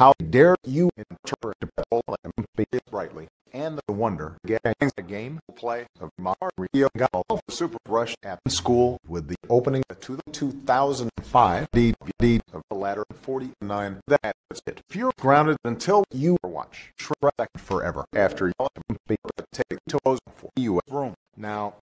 How dare you interpret the rightly? and the wonder getting a game play of Mario Golf Super Rush at school with the opening to the 2005 DVD of the Ladder 49. That's it. If you're grounded until you watch Shrek forever after you take toes for U.S. room. Now,